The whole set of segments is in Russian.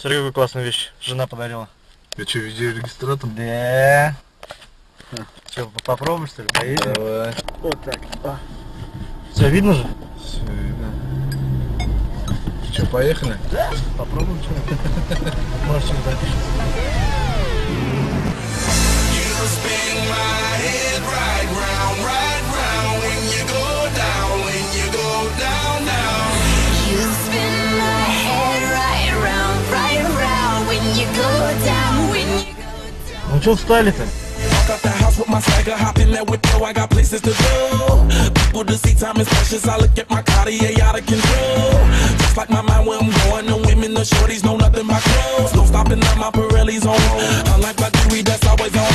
Смотри, какую классную вещь жена подарила. Я что, видеорегистратор? Да. Че, попробуешь, что ли? Поедем? Давай. Вот так. Все, видно же? Все видно. Что, поехали? Попробуем что Можешь что запишешь. что встали-то? Walk out the house with my swagger, hop in that whip, yo, I got places to go. People to see, time is precious. I look at my Cartier out of control. Just like my mind where I'm going, the women, the shorties know nothing but clothes. No stopping at my Pirelli's on. Unlike my jewelry, that's always on.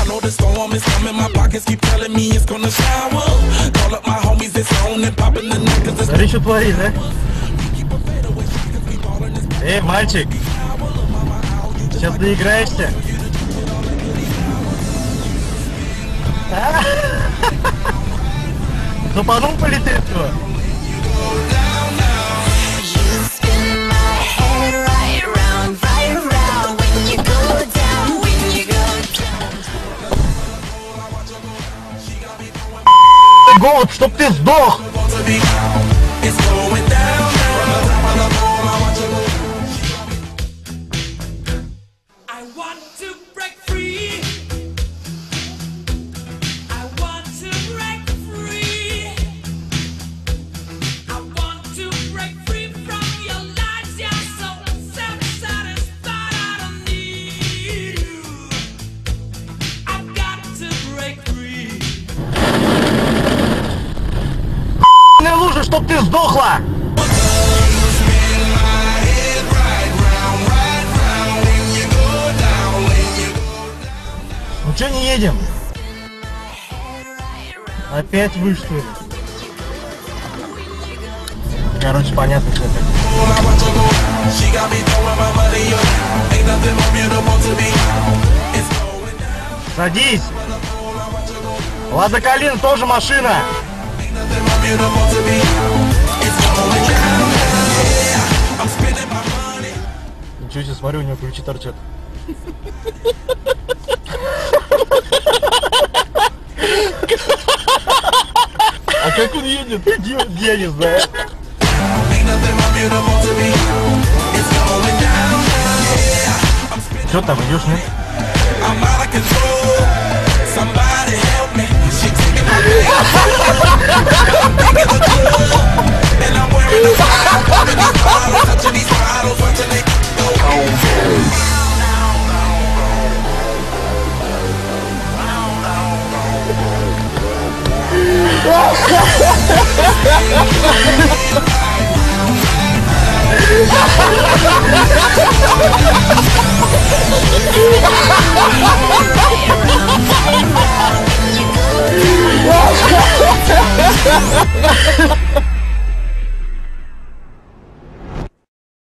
I know the storm is coming, my pockets keep telling me it's gonna shower. Call up my homies, it's on and popping the neck, cause it's Смотри, что творит, да? Эй, мальчик! Сейчас доиграешься? Go down. Голод, чтоб ты сдох! It's going чтоб ты сдохла! Ну чё не едем? Опять вы что ли? Короче, понятно, что это. Садись! Лада Калина тоже машина! Ничего себе, смотри, у него ключи торчат. А как он едет? Я не знаю. Что там, идешь, нет? Ha ha ha ha ha!